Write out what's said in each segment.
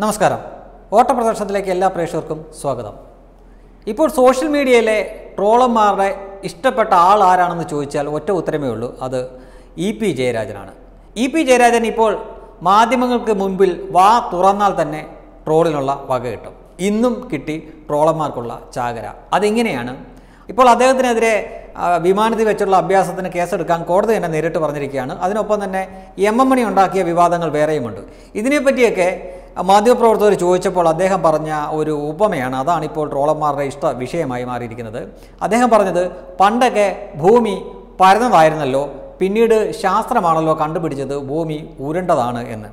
നമസ്കാരം. ഓട്ടപ്രദർശനത്തിലേക്ക് എല്ലാ പ്രേക്ഷകർക്കും സ്വാഗതം. ഇപ്പോൾ സോഷ്യൽ മീഡിയയിലെ ട്രോളന്മാരുടെ ഇഷ്ടപ്പെട്ട ആൾ ആരാണെന്ന് ചോദിച്ചാൽ ഒറ്റ ഉത്തരമേ ഉള്ളൂ അത് ഇ പി ജയരാജനാണ്. ഇ പി ജയരാജൻ ഇപ്പോൾ മാധ്യമങ്ങൾക്ക് മുൻപിൽ വാ തുറന്നാൽ തന്നെ ട്രോളിനുള്ള വക കിട്ടും. ഇന്നും കിട്ടി ട്രോളന്മാർക്കുള്ള ചാകര. അതെങ്ങനെയാണ്? ഇപ്പോൾ അദ്ദേഹത്തിനെതിരെ വിമാനത്തിൽ വെച്ചുള്ള അഭ്യാസത്തിന് കേസെടുക്കാൻ കോടതി തന്നെ നേരിട്ട് പറഞ്ഞിരിക്കുകയാണ്. അതിനൊപ്പം തന്നെ എം എം മണി ഉണ്ടാക്കിയ വിവാദങ്ങൾ വേറെയുമുണ്ട്. ഇതിനെപ്പറ്റിയൊക്കെ മാധ്യമപ്രവർത്തകർ ചോദിച്ചപ്പോൾ അദ്ദേഹം പറഞ്ഞ ഒരു ഉപമയാണ്. അതാണ് ഇപ്പോൾ ട്രോളന്മാരുടെ ഇഷ്ട വിഷയമായി മാറിയിരിക്കുന്നത്. അദ്ദേഹം പറഞ്ഞത് പണ്ടൊക്കെ ഭൂമി പരന്നതായിരുന്നല്ലോ പിന്നീട് ശാസ്ത്രമാണല്ലോ കണ്ടുപിടിച്ചത് ഭൂമി ഉരുണ്ടതാണ് എന്ന്.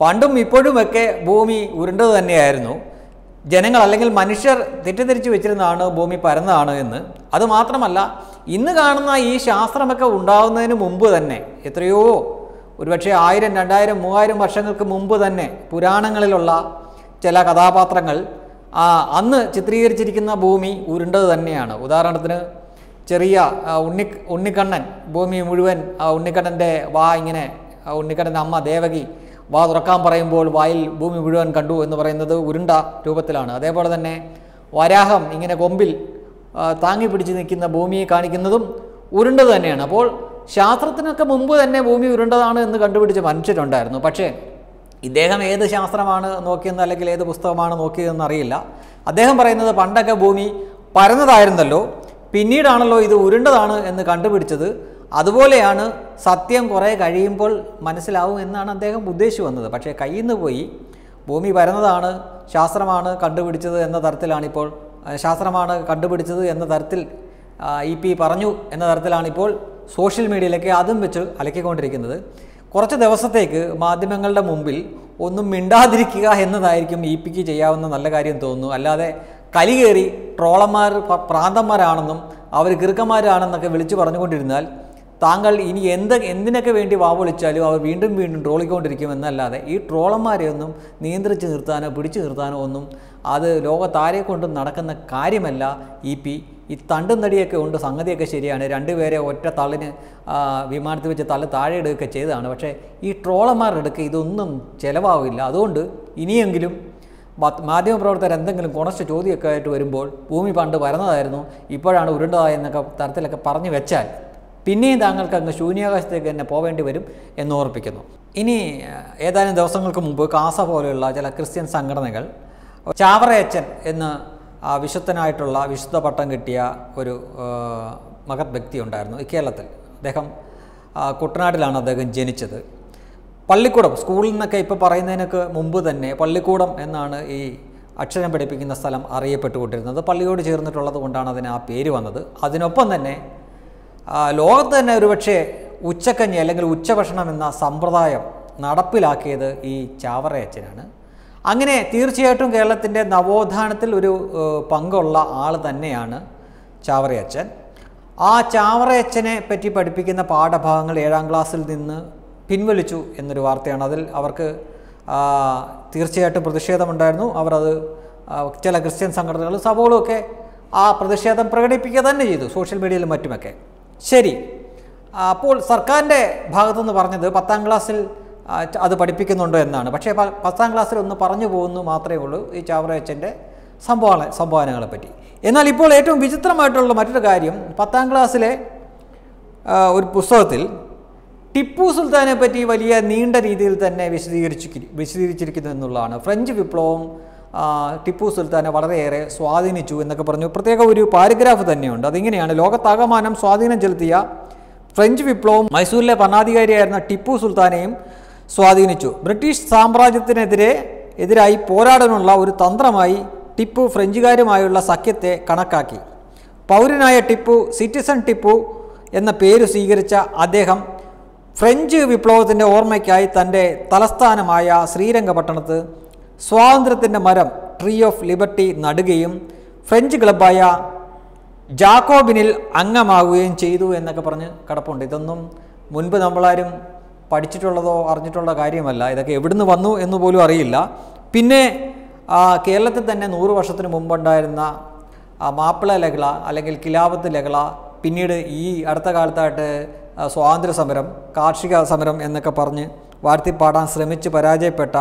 പണ്ടും ഇപ്പോഴുമൊക്കെ ഭൂമി ഉരുണ്ടത് തന്നെയായിരുന്നു. ജനങ്ങൾ അല്ലെങ്കിൽ മനുഷ്യർ തെറ്റിദ്ധരിച്ച് വെച്ചിരുന്നതാണ് ഭൂമി പരന്നതാണ് എന്ന്. അതുമാത്രമല്ല ഇന്ന് കാണുന്ന ഈ ശാസ്ത്രമൊക്കെ ഉണ്ടാകുന്നതിന് മുമ്പ് തന്നെ എത്രയോ ഒരുപക്ഷെ ആയിരം രണ്ടായിരം മൂവായിരം വർഷങ്ങൾക്ക് മുമ്പ് തന്നെ പുരാണങ്ങളിലുള്ള ചില കഥാപാത്രങ്ങൾ അന്ന് ചിത്രീകരിച്ചിരിക്കുന്ന ഭൂമി ഉരുണ്ടത് തന്നെയാണ്. ഉദാഹരണത്തിന് ചെറിയ ഉണ്ണി ഉണ്ണിക്കണ്ണൻ ഭൂമി മുഴുവൻ ഉണ്ണിക്കണ്ണന്റെ വാ ഇങ്ങനെ ഉണ്ണിക്കണ്ണന്റെ അമ്മ ദേവകി വാ തുറക്കാൻ പറയുമ്പോൾ വായിൽ ഭൂമി മുഴുവൻ കണ്ടു എന്ന് പറയുന്നത് ഉരുണ്ട രൂപത്തിലാണ്. അതേപോലെ തന്നെ വരാഹം ഇങ്ങനെ കൊമ്പിൽ താങ്ങി പിടിച്ച് നിൽക്കുന്ന ഭൂമിയെ കാണിക്കുന്നതും ഉരുണ്ടത് തന്നെയാണ്. അപ്പോൾ ശാസ്ത്രത്തിനൊക്കെ മുമ്പ് തന്നെ ഭൂമി ഉരുണ്ടതാണ് എന്ന് കണ്ടുപിടിച്ച മനുഷ്യരുണ്ടായിരുന്നു. പക്ഷേ ഇദ്ദേഹം ഏത് ശാസ്ത്രമാണ് നോക്കിയെന്ന് അല്ലെങ്കിൽ ഏത് പുസ്തകമാണ് നോക്കിയതെന്ന് അറിയില്ല. അദ്ദേഹം പറയുന്നത് പണ്ടൊക്കെ ഭൂമി പരന്നതായിരുന്നല്ലോ പിന്നീടാണല്ലോ ഇത് ഉരുണ്ടതാണ് എന്ന് കണ്ടുപിടിച്ചത്. അതുപോലെയാണ് സത്യം കുറേ കഴിയുമ്പോൾ മനസ്സിലാവും എന്നാണ് അദ്ദേഹം ഉദ്ദേശിച്ചു വന്നത്. പക്ഷേ കയ്യിൽ നിന്ന് പോയി ഭൂമി പരന്നതാണ് ശാസ്ത്രമാണ് കണ്ടുപിടിച്ചത് എന്ന തരത്തിലാണിപ്പോൾ ശാസ്ത്രമാണ് കണ്ടുപിടിച്ചത് എന്ന തരത്തിൽ ഇ പി പറഞ്ഞു എന്ന തരത്തിലാണിപ്പോൾ സോഷ്യൽ മീഡിയയിലേക്ക് ആദ്യം വെച്ച് അലക്കിക്കൊണ്ടിരിക്കുന്നത്. കുറച്ച് ദിവസത്തേക്ക് മാധ്യമങ്ങളുടെ മുമ്പിൽ ഒന്നും മിണ്ടാതിരിക്കുക എന്നതായിരിക്കും ഇ പിക്ക് ചെയ്യാവുന്ന നല്ല കാര്യം തോന്നുന്നു. അല്ലാതെ കലി കയറി ട്രോളന്മാർ പ്രാന്തന്മാരാണെന്നും അവർ കിറുക്കന്മാരാണെന്നൊക്കെ വിളിച്ചു പറഞ്ഞുകൊണ്ടിരുന്നാൽ താങ്കൾ ഇനി എന്ത് എന്തിനൊക്കെ വേണ്ടി വാവൊളിച്ചാലും അവർ വീണ്ടും വീണ്ടും ട്രോളിക്കൊണ്ടിരിക്കുമെന്നല്ലാതെ ഈ ട്രോളന്മാരെയൊന്നും നിയന്ത്രിച്ച് നിർത്താനോ പിടിച്ചു നിർത്താനോ ഒന്നും അത് ലോകത്താരെ കൊണ്ടും നടക്കുന്ന കാര്യമല്ല ഇ പി ഈ തണ്ടും തടിയൊക്കെ ഉണ്ട് സംഗതിയൊക്കെ ശരിയാണ്. രണ്ടുപേരെ ഒറ്റ തള്ളിന് വിമാനത്തിൽ വെച്ച് തള്ളി താഴെ ഇടുകയൊക്കെ ചെയ്തതാണ്. പക്ഷേ ഈ ട്രോളർമാരുടെ അടുക്ക ഇതൊന്നും ചിലവാകില്ല അതുകൊണ്ട് ഇനിയെങ്കിലും മാധ്യമപ്രവർത്തകർ എന്തെങ്കിലും കുറച്ച് ചോദ്യമൊക്കെ ആയിട്ട് വരുമ്പോൾ ഭൂമി പണ്ട് പരന്നതായിരുന്നു ഇപ്പോഴാണ് ഉരുണ്ടതായെന്നൊക്കെ തരത്തിലൊക്കെ പറഞ്ഞു വെച്ചാൽ പിന്നെയും താങ്കൾക്ക് അങ്ങ് ശൂന്യാകാശത്തേക്ക് തന്നെ പോവേണ്ടി വരും എന്ന് ഓർപ്പിക്കുന്നു. ഇനി ഏതാനും ദിവസങ്ങൾക്ക് മുമ്പ് കാസ പോലെയുള്ള ചില ക്രിസ്ത്യൻ സംഘടനകൾ ചാവറയച്ചൻ എന്ന് വിശുദ്ധനായിട്ടുള്ള വിശുദ്ധ പട്ടം കിട്ടിയ ഒരു മഹത് വ്യക്തി ഉണ്ടായിരുന്നു കേരളത്തിൽ. അദ്ദേഹം കുട്ടനാട്ടിലാണ് അദ്ദേഹം ജനിച്ചത്. പള്ളിക്കൂടം സ്കൂളിൽ നിന്നൊക്കെ ഇപ്പോൾ പറയുന്നതിനൊക്കെ മുമ്പ് തന്നെ പള്ളിക്കൂടം എന്നാണ് ഈ അക്ഷരം പഠിപ്പിക്കുന്ന സ്ഥലം അറിയപ്പെട്ടുകൊണ്ടിരുന്നത്. പള്ളിയോട് ചേർന്നിട്ടുള്ളത് കൊണ്ടാണ് അതിന് ആ പേര് വന്നത്. അതിനൊപ്പം തന്നെ ലോകത്ത് തന്നെ ഒരുപക്ഷെ ഉച്ചക്കഞ്ഞി അല്ലെങ്കിൽ ഉച്ചഭക്ഷണം എന്ന സമ്പ്രദായം നടപ്പിലാക്കിയത് ഈ ചാവറയച്ചനാണ്. അങ്ങനെ തീർച്ചയായിട്ടും കേരളത്തിന്റെ നവോത്ഥാനത്തിൽ ഒരു പങ്കുള്ള ആൾ തന്നെയാണ് ചാവറയച്ചൻ. ആ ചാവറയച്ചനെ പറ്റി പഠിപ്പിക്കുന്ന പാഠഭാഗങ്ങൾ ഏഴാം ക്ലാസ്സിൽ നിന്ന് പിൻവലിച്ചു എന്നൊരു വാർത്തയാണ്. അതിൽ അവർക്ക് തീർച്ചയായിട്ടും പ്രതിഷേധമുണ്ടായിരുന്നു. അവരത് ചില ക്രിസ്ത്യൻ സംഘടനകളും സഭകളുമൊക്കെ ആ പ്രതിഷേധം പ്രകടിപ്പിക്കുക തന്നെ ചെയ്തു സോഷ്യൽ മീഡിയയിലും മറ്റുമൊക്കെ. ശരി. അപ്പോൾ സർക്കാരിന്റെ ഭാഗത്തുനിന്ന് പറഞ്ഞത് പത്താം ക്ലാസ്സിൽ അത് പഠിപ്പിക്കുന്നുണ്ടോ എന്നാണ്. പക്ഷേ പത്താം ക്ലാസ്സിൽ ഒന്ന് പറഞ്ഞു പോകുന്നു മാത്രമേ ഉള്ളൂ ഈ ചാവറയച്ചന്റെ സംഭവങ്ങളെ സംഭാവനകളെ പറ്റി. എന്നാൽ ഇപ്പോൾ ഏറ്റവും വിചിത്രമായിട്ടുള്ള മറ്റൊരു കാര്യം പത്താം ക്ലാസ്സിലെ ഒരു പുസ്തകത്തിൽ ടിപ്പു സുൽത്താനെ പറ്റി വലിയ നീണ്ട രീതിയിൽ തന്നെ വിശദീകരിച്ചു വിശദീകരിച്ചിരിക്കുന്നു എന്നുള്ളതാണ്. ഫ്രഞ്ച് വിപ്ലവം ടിപ്പു സുൽത്താനെ വളരെയേറെ സ്വാധീനിച്ചു എന്നൊക്കെ പറഞ്ഞു. പ്രത്യേക ഒരു പാരഗ്രാഫ് തന്നെയുണ്ട്. അതിങ്ങനെയാണ് ലോകത്താകമാനം സ്വാധീനം ചെലുത്തിയ ഫ്രഞ്ച് വിപ്ലവം. മൈസൂരിലെ ഭരണാധികാരിയായിരുന്ന ടിപ്പു സുൽത്താനെയും സ്വാധീനിച്ചു. ബ്രിട്ടീഷ് സാമ്രാജ്യത്തിനെതിരെ എതിരായി പോരാടാനുള്ള ഒരു തന്ത്രമായി ടിപ്പു ഫ്രഞ്ചുകാരുമായുള്ള സഖ്യത്തെ കണക്കാക്കി. പൗരനായ ടിപ്പു സിറ്റിസൺ ടിപ്പു എന്ന പേര് സ്വീകരിച്ച അദ്ദേഹം ഫ്രഞ്ച് വിപ്ലവത്തിന്റെ ഓർമ്മയ്ക്കായി തന്റെ തലസ്ഥാനമായ ശ്രീരംഗപട്ടണത്ത് സ്വാതന്ത്ര്യത്തിന്റെ മരം ട്രീ ഓഫ് ലിബർട്ടി നടുകയും ഫ്രഞ്ച് ക്ലബ്ബായ ജാക്കോബിനിൽ അംഗമാവുകയും ചെയ്തു എന്നൊക്കെ പറഞ്ഞ് കിടപ്പുണ്ട്. ഇതൊന്നും മുൻപ് നമ്മളാരും പഠിച്ചിട്ടുള്ളതോ അറിഞ്ഞിട്ടുള്ള കാര്യമല്ല. ഇതൊക്കെ എവിടുന്ന് വന്നു എന്ന് പോലും അറിയില്ല. പിന്നെ കേരളത്തിൽ തന്നെ നൂറ് വർഷത്തിന് മുമ്പുണ്ടായിരുന്ന മാപ്പിള ലഹള അല്ലെങ്കിൽ കിലാവത്ത് ലഹള പിന്നീട് ഈ അടുത്ത കാലത്തായിട്ട് സ്വാതന്ത്ര്യ സമരം കാർഷിക സമരം എന്നൊക്കെ പറഞ്ഞ് വാഴ്ത്തിപ്പാടാൻ ശ്രമിച്ച് പരാജയപ്പെട്ട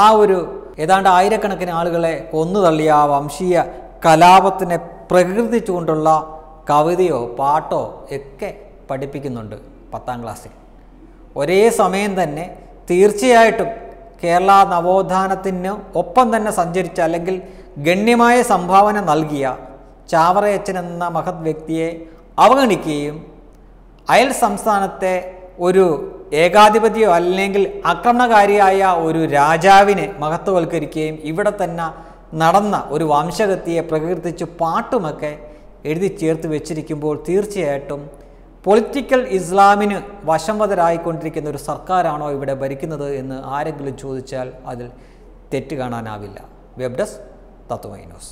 ആ ഒരു ഏതാണ്ട് ആയിരക്കണക്കിന് ആളുകളെ കൊന്നു തള്ളിയ ആ വംശീയ കലാപത്തിനെ പ്രകീർത്തിച്ചുകൊണ്ടുള്ള കവിതയോ പാട്ടോ ഒക്കെ പഠിപ്പിക്കുന്നുണ്ട് പത്താം ക്ലാസ്സിൽ. ഒരേ സമയം തന്നെ തീർച്ചയായിട്ടും കേരള നവോത്ഥാനത്തിന് ഒപ്പം തന്നെ സഞ്ചരിച്ച അല്ലെങ്കിൽ ഗണ്യമായ സംഭാവന നൽകിയ ചാവറയച്ചൻ എന്ന മഹത് വ്യക്തിയെ അവഗണിക്കുകയും അയൽ സംസ്ഥാനത്തെ ഒരു ഏകാധിപതിയോ അല്ലെങ്കിൽ ആക്രമണകാരിയായ ഒരു രാജാവിനെ മഹത്വവൽക്കരിക്കുകയും ഇവിടെ തന്നെ നടന്ന ഒരു വംശഗതിയെ പ്രകീർത്തിച്ച് പാട്ടുമൊക്കെ എഴുതി ചേർത്ത് വെച്ചിരിക്കുമ്പോൾ തീർച്ചയായിട്ടും പൊളിറ്റിക്കൽ ഇസ്ലാമിന് വശംവതരായിക്കൊണ്ടിരിക്കുന്ന ഒരു സർക്കാരാണോ ഇവിടെ ഭരിക്കുന്നത് എന്ന് ആരെങ്കിലും ചോദിച്ചാൽ അതിൽ തെറ്റ് കാണാനാവില്ല. Web desk Tatwamayi news.